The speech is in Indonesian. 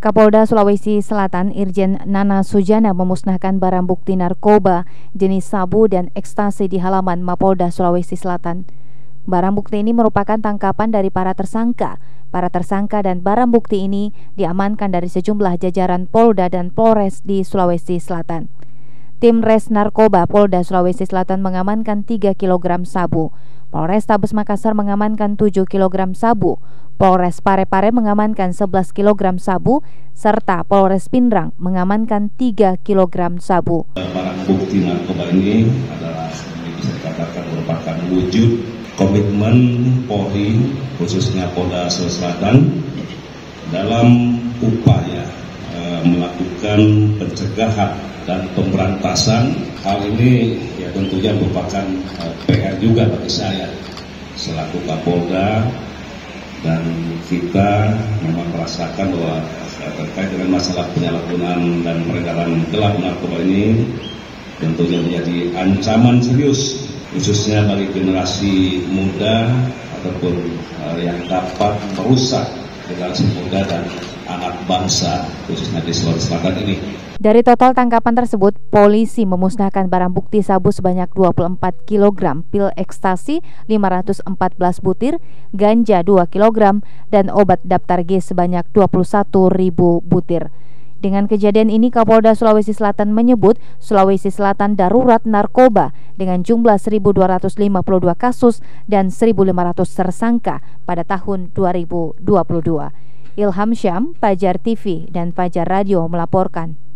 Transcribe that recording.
Kapolda Sulawesi Selatan Irjen Nana Sujana memusnahkan barang bukti narkoba jenis sabu dan ekstasi di halaman Mapolda Sulawesi Selatan. Barang bukti ini merupakan tangkapan dari para tersangka. Para tersangka dan barang bukti ini diamankan dari sejumlah jajaran Polda dan Polres di Sulawesi Selatan. Tim Res Narkoba Polda Sulawesi Selatan mengamankan 3 kg sabu. Polres Tabes Makassar mengamankan 7 kg sabu. Polres Parepare mengamankan 11 kg sabu serta Polres Pindrang mengamankan 3 kg sabu. Barang bukti narkoba ini adalah bisa dikatakan merupakan wujud komitmen Polri khususnya Polda Sulawesi Selatan dalam upaya uh, melakukan pencegahan dan pemberantasan. Hal ini ya tentunya merupakan eh, PR juga bagi saya. Selaku Kapolda dan kita memang merasakan bahwa terkait dengan masalah penyalahgunaan dan peredaran gelap narkoba ini tentunya menjadi ancaman serius khususnya bagi generasi muda ataupun uh, yang dapat merusak generasi muda dan anak bangsa khususnya di Sulawesi Selatan ini. Dari total tangkapan tersebut, polisi memusnahkan barang bukti sabu sebanyak 24 kg, pil ekstasi 514 butir, ganja 2 kg, dan obat daftar G sebanyak 21 ribu butir. Dengan kejadian ini, Kapolda Sulawesi Selatan menyebut Sulawesi Selatan darurat narkoba dengan jumlah 1.252 kasus dan 1.500 tersangka pada tahun 2022. Ilham Syam, Pajar TV, dan Pajar Radio melaporkan.